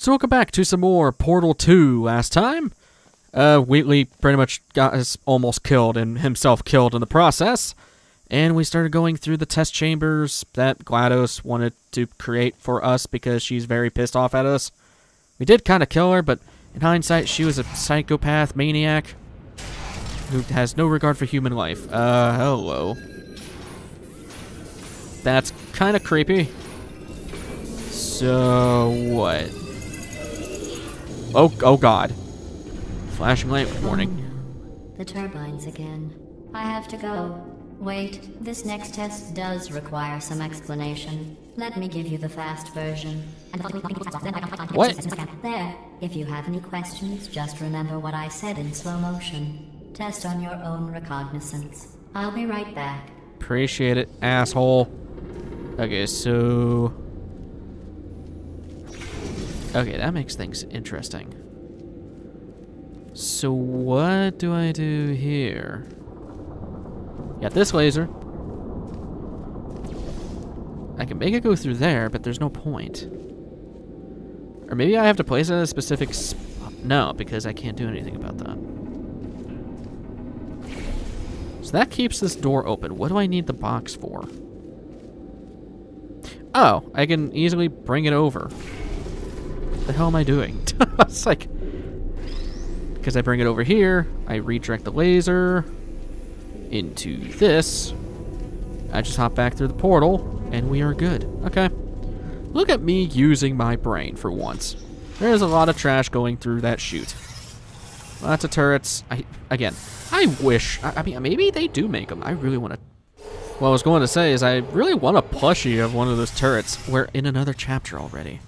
So welcome back to some more Portal 2 last time. Uh, Wheatley pretty much got us almost killed and himself killed in the process. And we started going through the test chambers that GLaDOS wanted to create for us because she's very pissed off at us. We did kind of kill her, but in hindsight, she was a psychopath maniac who has no regard for human life. Uh, hello. That's kind of creepy. So, what? Oh, oh god. Flashing light warning. Oh, no. The turbines again. I have to go. Wait, this next test does require some explanation. Let me give you the fast version. What? There. If you have any questions, just remember what I said in slow motion. Test on your own recognizance. I'll be right back. Appreciate it, asshole. Okay, so... Okay, that makes things interesting. So what do I do here? Got this laser. I can make it go through there, but there's no point. Or maybe I have to place it at a specific spot. No, because I can't do anything about that. So that keeps this door open. What do I need the box for? Oh, I can easily bring it over. The hell am I doing? it's like... Because I bring it over here, I redirect the laser into this. I just hop back through the portal, and we are good. Okay. Look at me using my brain for once. There's a lot of trash going through that chute. Lots of turrets. I Again, I wish... I, I mean, maybe they do make them. I really want to... What I was going to say is I really want a plushie of one of those turrets. We're in another chapter already.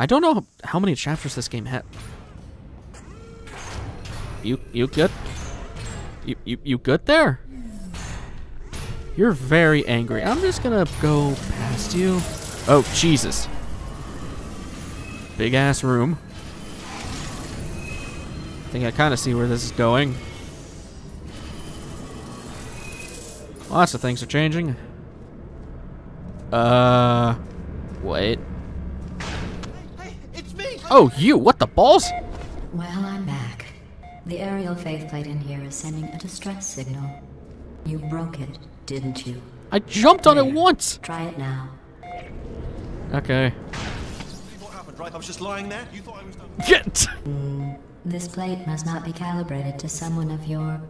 I don't know how many chapters this game had. You you good? You you you good there? You're very angry. I'm just gonna go past you. Oh Jesus! Big ass room. I think I kind of see where this is going. Lots of things are changing. Uh, wait. Hey, it's me! Oh, you! What the balls? Well, I'm back. The aerial faith plate in here is sending a distress signal. You broke it, didn't you? I jumped on it once. Try it now. Okay. What happened, right? I was just lying there. You thought I was done. Get. Mm, this plate must not be calibrated to someone of your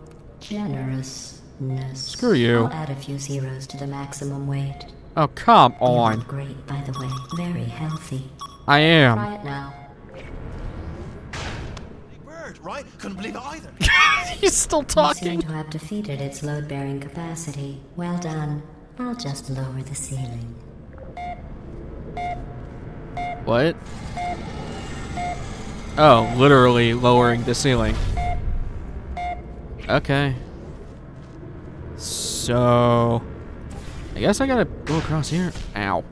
generousness. Screw you. I'll add a few zeros to the maximum weight. Oh come You on. look great, by the way. Very healthy. I am. Try it now. Big bird, right? Couldn't believe it either. He's still You seem talking. to have defeated its load-bearing capacity. Well done. I'll just lower the ceiling. What? Oh, literally lowering the ceiling. Okay. So, I guess I gotta go across here. Ow.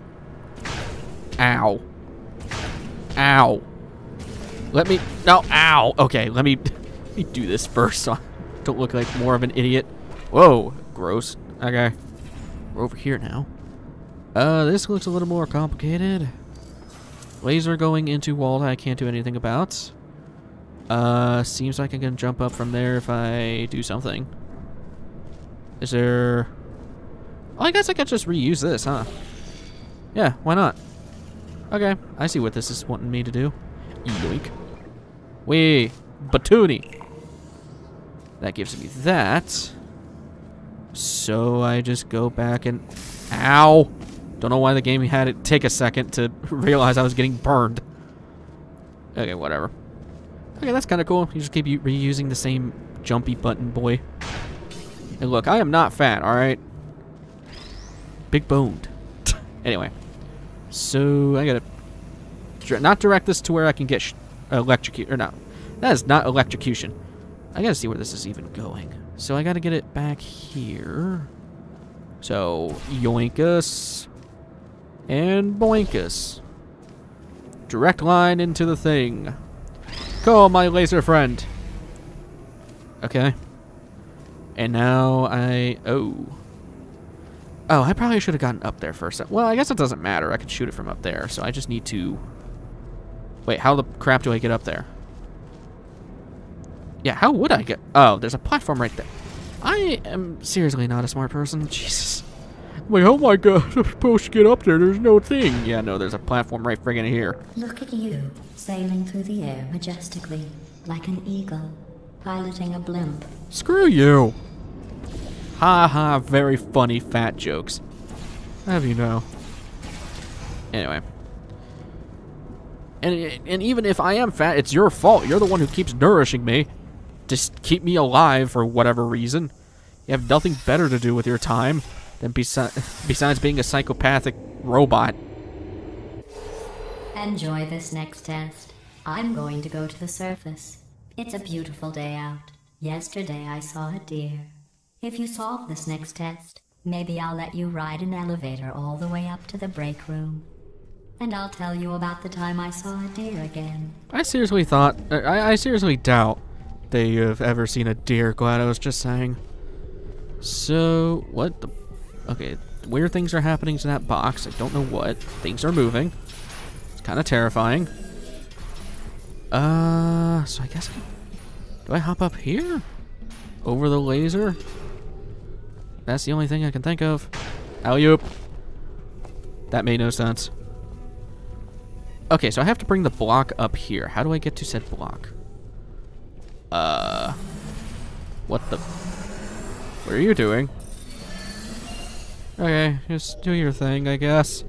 Ow. Ow. Let me, no, ow. Okay, let me, let me do this first so I don't look like more of an idiot. Whoa, gross. Okay. We're over here now. Uh, this looks a little more complicated. Laser going into wall I can't do anything about. Uh, seems like I can jump up from there if I do something. Is there... Oh, I guess I could just reuse this, huh? Yeah, why not? Okay, I see what this is wanting me to do. Yoink. Wee, Batoonie. That gives me that. So I just go back and... Ow! Don't know why the game had it take a second to realize I was getting burned. Okay, whatever. Okay, that's kind of cool. You just keep reusing the same jumpy button boy. And look, I am not fat, alright? Big boned. anyway. So, I gotta... Not direct this to where I can get electrocute... Or no. That is not electrocution. I gotta see where this is even going. So I gotta get it back here. So, yoinkus. And boinkus. Direct line into the thing. Go, my laser friend. Okay. And now I... Oh. Oh, I probably should have gotten up there first. Well, I guess it doesn't matter. I could shoot it from up there. So I just need to... Wait, how the crap do I get up there? Yeah, how would I get... Oh, there's a platform right there. I am seriously not a smart person. Jesus. Wait, oh my god, I'm supposed to get up there. There's no thing. Yeah, no, there's a platform right friggin' here. Look at you, sailing through the air majestically, like an eagle, piloting a blimp. Screw you. Ha ha, very funny fat jokes. Have you know. Anyway. And, and even if I am fat, it's your fault. You're the one who keeps nourishing me. Just keep me alive for whatever reason. You have nothing better to do with your time than besi besides being a psychopathic robot. Enjoy this next test. I'm going to go to the surface. It's a beautiful day out. Yesterday I saw a deer. If you solve this next test, maybe I'll let you ride an elevator all the way up to the break room. And I'll tell you about the time I saw a deer again. I seriously thought, I, I seriously doubt that you have ever seen a deer. GLaDOS, just saying. So, what the? Okay, weird things are happening to that box. I don't know what. Things are moving. It's kind of terrifying. Uh, so I guess I, do I hop up here? Over the laser? That's the only thing I can think of. Alley-oop. That made no sense. Okay, so I have to bring the block up here. How do I get to said block? Uh, what the? What are you doing? Okay, just do your thing, I guess.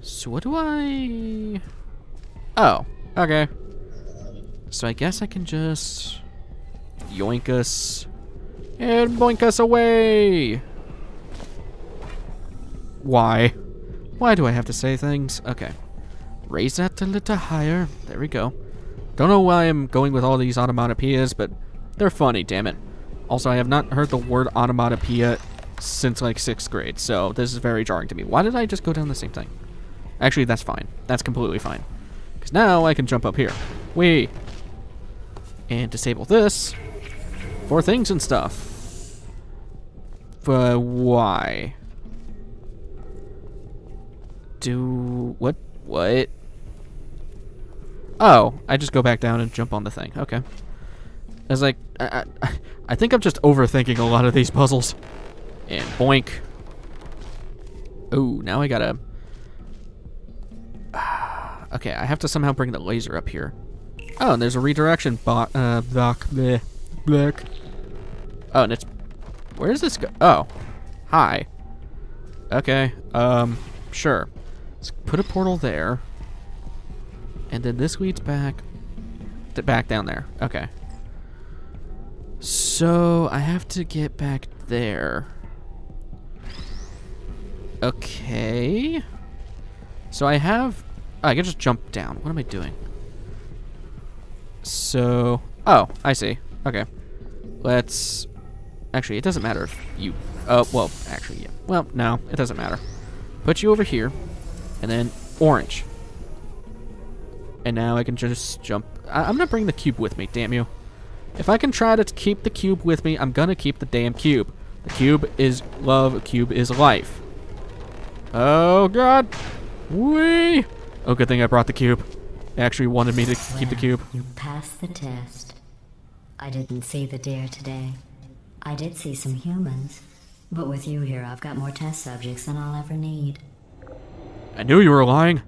So what do I... Oh, okay. So I guess I can just yoink us and boink us away. Why? Why do I have to say things? Okay. Raise that a little higher. There we go. Don't know why I'm going with all these onomatopoeias, but they're funny, damn it. Also, I have not heard the word onomatopoeia since like 6th grade, so this is very jarring to me. Why did I just go down the same thing? Actually, that's fine. That's completely fine. Because now I can jump up here. Wee! And disable this for things and stuff. But why? Do... what? What? Oh, I just go back down and jump on the thing. Okay. I was like, I, I, I think I'm just overthinking a lot of these puzzles. And boink. Oh, now I gotta... okay, I have to somehow bring the laser up here. Oh, and there's a redirection bot, uh, block, bleh, block. Oh, and it's... Where does this go? Oh. Hi. Okay, um, sure. Let's put a portal there. And then this leads back to back down there. Okay. So I have to get back there. Okay. So I have... Oh, I can just jump down. What am I doing? So... Oh, I see. Okay. Let's... Actually, it doesn't matter if you... Oh, well, actually, yeah. Well, no, it doesn't matter. Put you over here. And then orange. And now I can just jump. I I'm gonna bring the cube with me, damn you. If I can try to keep the cube with me, I'm gonna keep the damn cube. The cube is love, a cube is life. Oh god! Wee! Oh, good thing I brought the cube. They actually wanted me to keep the cube. You passed the test. I didn't see the deer today. I did see some humans. But with you here, I've got more test subjects than I'll ever need. I knew you were lying.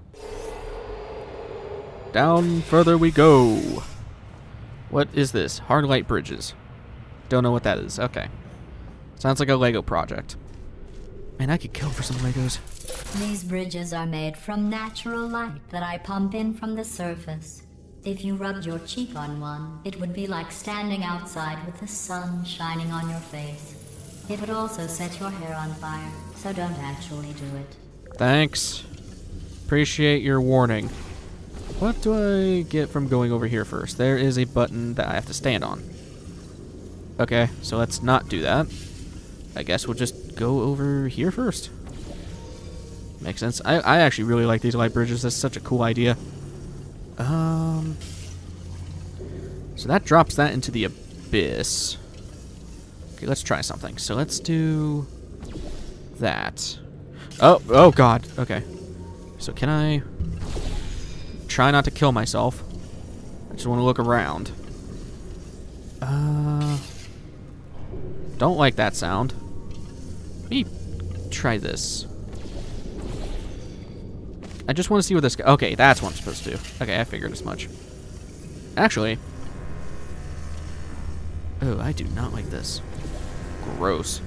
Down further we go. What is this? Hard light bridges. Don't know what that is. Okay. Sounds like a Lego project. Man, I could kill for some Legos. These bridges are made from natural light that I pump in from the surface. If you rubbed your cheek on one, it would be like standing outside with the sun shining on your face. It would also set your hair on fire, so don't actually do it. Thanks. Appreciate your warning. What do I get from going over here first? There is a button that I have to stand on. Okay, so let's not do that. I guess we'll just go over here first. Makes sense. I, I actually really like these light bridges. That's such a cool idea. Um, so that drops that into the abyss. Okay, let's try something. So let's do that. Oh, oh god. Okay. So can I try not to kill myself. I just want to look around. Uh, don't like that sound. Let me try this. I just want to see what this. Guy, okay, that's what I'm supposed to do. Okay, I figured as much. Actually, oh, I do not like this. Gross.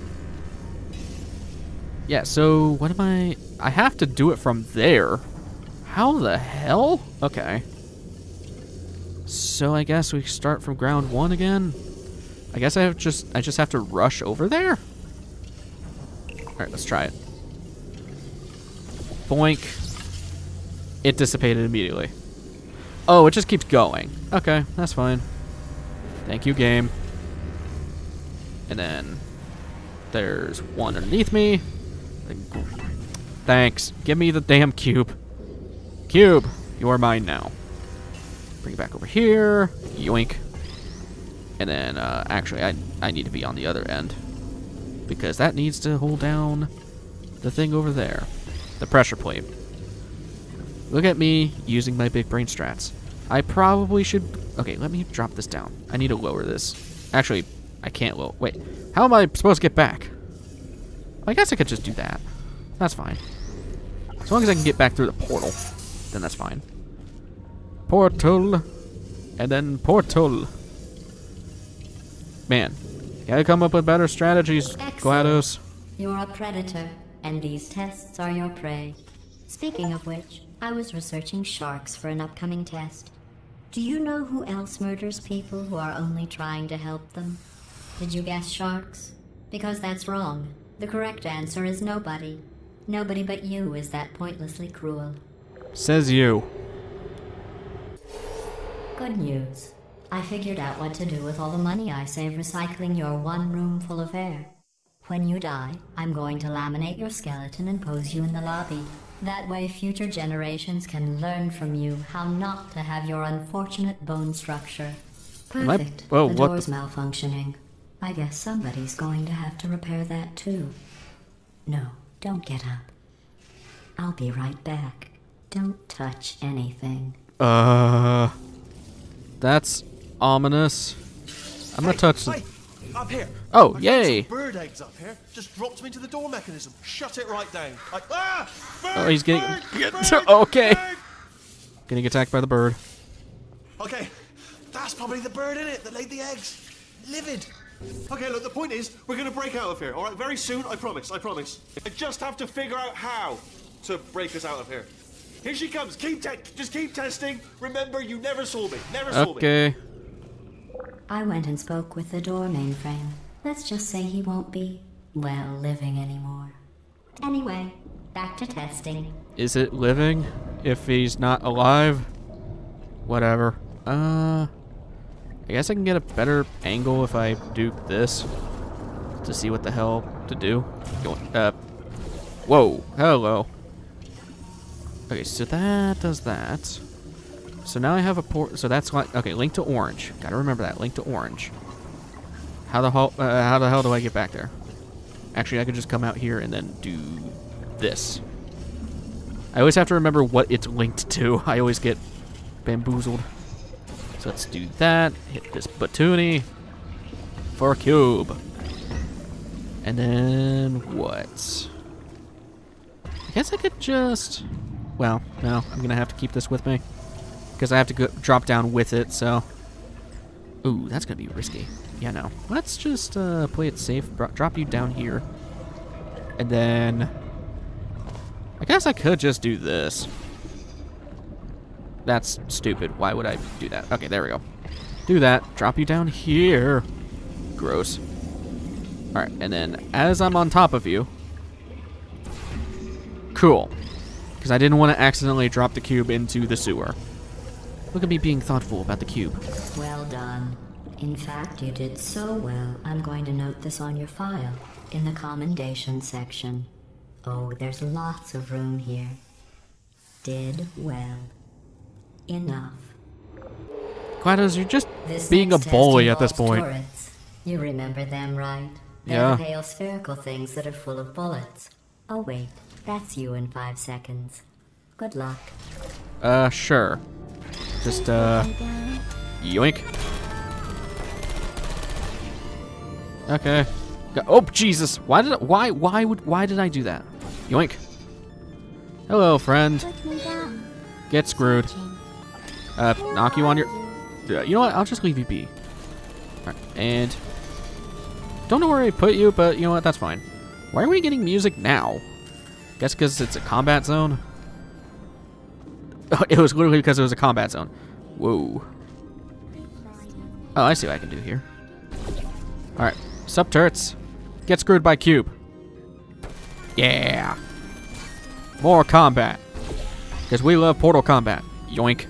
Yeah. So what am I? I have to do it from there. How the hell? Okay. So I guess we start from ground one again. I guess I have just I just have to rush over there. All right, let's try it. Boink. It dissipated immediately. Oh, it just keeps going. Okay, that's fine. Thank you, game. And then there's one underneath me. Thanks. Give me the damn cube. Cube, you are mine now. Bring it back over here. Yoink. And then, uh, actually, I, I need to be on the other end. Because that needs to hold down the thing over there. The pressure plate. Look at me using my big brain strats. I probably should... Okay, let me drop this down. I need to lower this. Actually, I can't lower... Wait, how am I supposed to get back? I guess I could just do that. That's fine. As long as I can get back through the portal, then that's fine. Portal. And then portal. Man, gotta come up with better strategies, Excellent. GLaDOS. You're a predator, and these tests are your prey. Speaking of which, I was researching sharks for an upcoming test. Do you know who else murders people who are only trying to help them? Did you guess sharks? Because that's wrong. The correct answer is nobody. Nobody but you is that pointlessly cruel. Says you. Good news. I figured out what to do with all the money I save recycling your one room full of air. When you die, I'm going to laminate your skeleton and pose you in the lobby. That way, future generations can learn from you how not to have your unfortunate bone structure. Am I- Perfect. The what door's the- malfunctioning. I guess somebody's going to have to repair that too. No, don't get up. I'll be right back. Don't touch anything. Uh, that's ominous. I'm gonna touch. Hey, up here. Oh, I yay. Some bird eggs up here. Just dropped them into the door mechanism. Shut it right down. Like, ah! Bird, Oh, he's getting- bird, get- bird, okay. bird. getting attacked by the bird. Okay, that's probably the bird in it that laid the eggs. Livid. Okay, look, the point is, we're gonna break out of here, alright? Very soon, I promise, I promise. I just have to figure out how to break us out of here. Here she comes. Keep te- just keep testing. Remember, you never saw me. Never saw me. Okay. I went and spoke with the door mainframe. Let's just say he won't be, well, living anymore. Anyway, back to testing. Is it living? If he's not alive? Whatever. Uh, I guess I can get a better angle if I do this to see what the hell to do. Go- Uh, whoa, hello. Okay, so that does that. So now I have a port. So that's like okay. Link to orange. Gotta remember that. Link to orange. How the hell? Uh, how the hell do I get back there? Actually, I could just come out here and then do this. I always have to remember what it's linked to. I always get bamboozled. So let's do that. Hit this batoonie for a cube. And then what? I guess I could just. Well, no, I'm gonna have to keep this with me because I have to go, drop down with it. So, ooh, that's gonna be risky. Yeah, no. Let's just uh, play it safe. Drop you down here, and then I guess I could just do this. That's stupid. Why would I do that? Okay, there we go. Do that. Drop you down here. Gross. Alright, and then as I'm on top of you. Cool. Because I didn't want to accidentally drop the cube into the sewer. Look at me being thoughtful about the cube. Well done. In fact, you did so well, I'm going to note this on your file in the commendation section. Oh, there's lots of room here. Did well. Enough. GLaDOS, you're just This being a bully at this point. Turrets. You remember them, right? They're Yeah. the pale spherical things that are full of bullets. Oh wait, that's you in five seconds. Good luck. Uh, sure. Just, uh, yoink. Okay. Oh, Jesus. Why did, I, why, why would, why did I do that? Yoink. Hello, friend. Get screwed. Uh, knock you on your, uh, you know what? I'll just leave you be. And don't know where I put you, but you know what? That's fine. Why are we getting music now? Guess because it's a combat zone? it was literally because it was a combat zone. Whoa. Oh, I see what I can do here. Alright. Sup, turrets? Get screwed by Cube. Yeah. More combat. Because we love Portal combat. Yoink.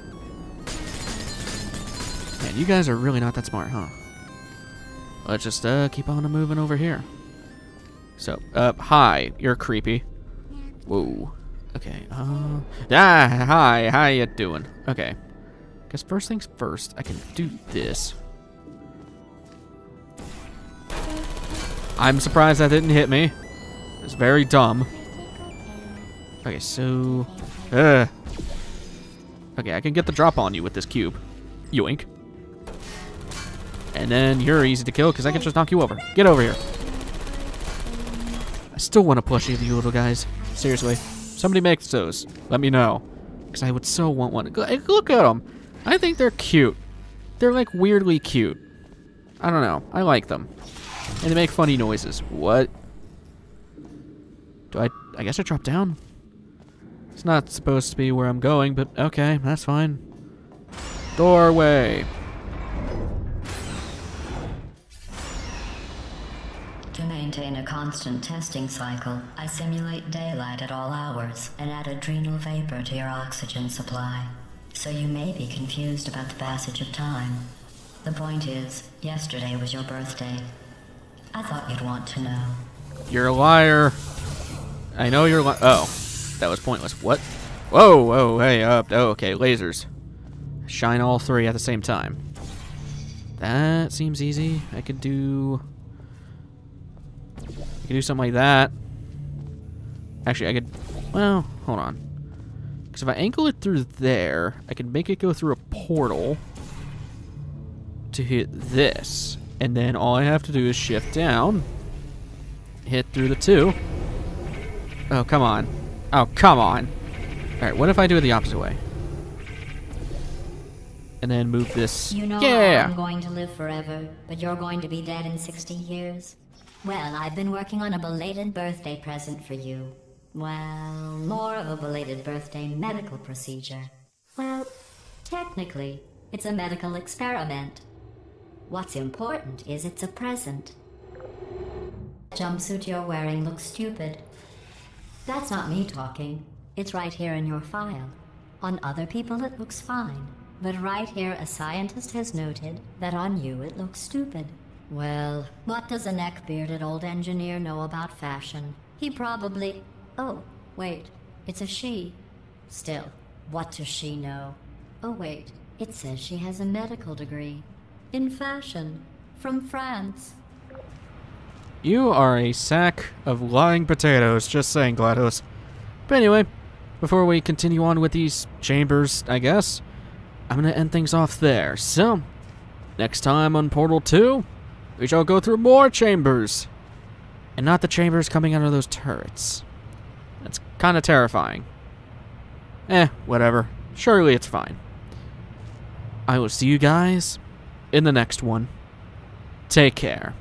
Man, you guys are really not that smart, huh? Let's just uh, keep on moving over here. So, uh, hi, you're creepy. Whoa. Okay, uh, ah, hi, how you doing? Okay. Guess first things first, I can do this. I'm surprised that didn't hit me. It's very dumb. Okay, so, uh, okay, I can get the drop on you with this cube. Yoink. And then you're easy to kill because I can just knock you over. Get over here. Still want a to plush you little guys. Seriously. Somebody makes those. Let me know. Because I would so want one. Eh, look at them. I think they're cute. They're like weirdly cute. I don't know. I like them. And they make funny noises. What? Do I... I guess I drop down? It's not supposed to be where I'm going, but okay. That's fine. Doorway. Maintain a constant testing cycle, I simulate daylight at all hours and add adrenal vapor to your oxygen supply. So you may be confused about the passage of time. The point is, yesterday was your birthday. I thought you'd want to know. You're a liar. I know you're li- Oh, that was pointless. What? Whoa, whoa, hey, up. Oh, okay, lasers. Shine all three at the same time. That seems easy. I could do... I could do something like that. Actually, I could... Well, hold on. Because if I angle it through there, I can make it go through a portal to hit this. And then all I have to do is shift down, hit through the two. Oh, come on. Oh, come on. Alright, what if I do it the opposite way? And then move this. You know yeah! I'm going to live forever, but you're going to be dead in 60 years? Well, I've been working on a belated birthday present for you. Well, more of a belated birthday medical procedure. Well, technically, it's a medical experiment. What's important is it's a present. Jumpsuit you're wearing looks stupid. That's not me talking. It's right here in your file. On other people it looks fine. But right here a scientist has noted that on you it looks stupid. Well, what does a neck-bearded old engineer know about fashion? He probably... Oh, wait. It's a she. Still, what does she know? Oh, wait. It says she has a medical degree. In fashion. From France. You are a sack of lying potatoes, just saying, GLaDOS. But anyway, before we continue on with these chambers, I guess, I'm gonna end things off there. So, next time on Portal 2, we shall go through more chambers. And not the chambers coming out of those turrets. That's kinda terrifying. Eh, whatever. Surely it's fine. I will see you guys in the next one. Take care.